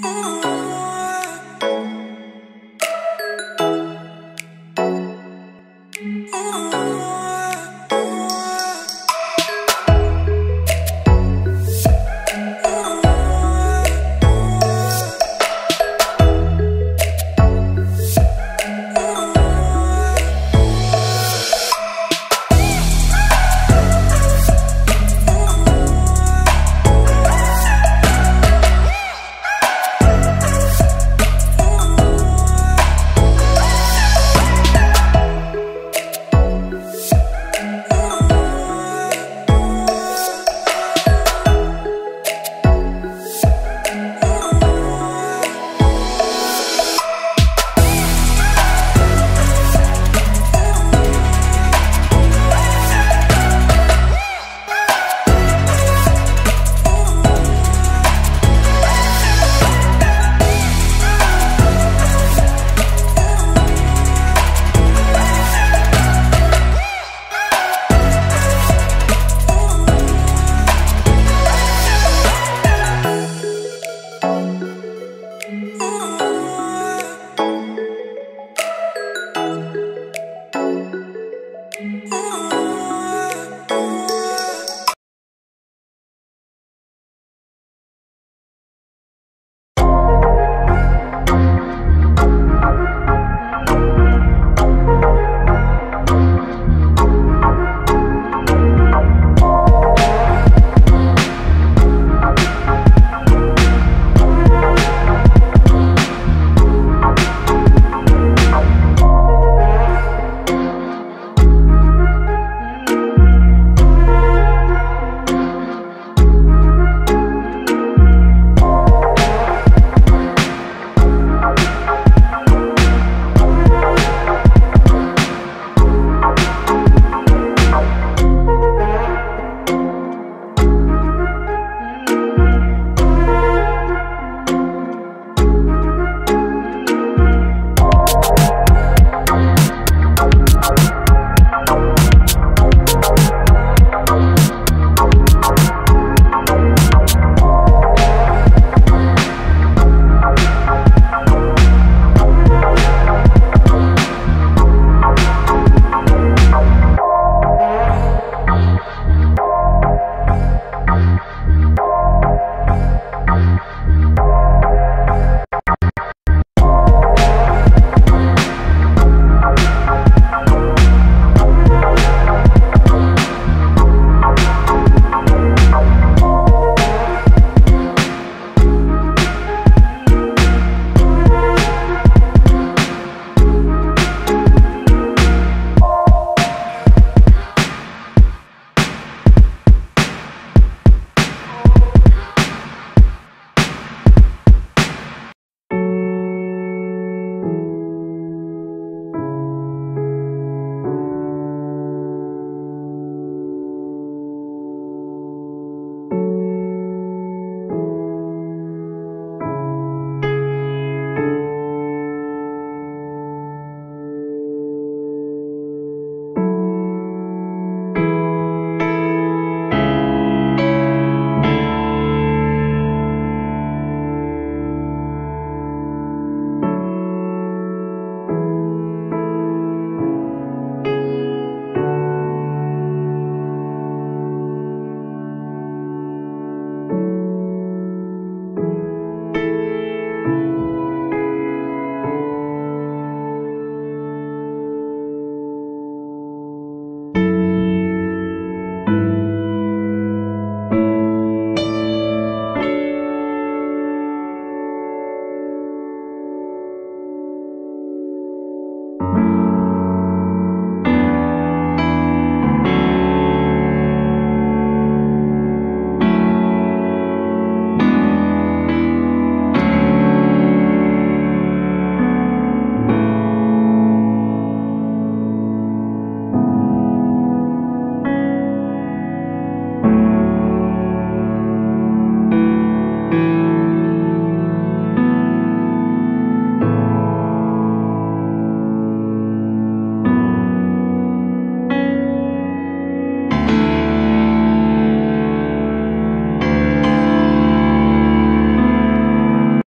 Oh.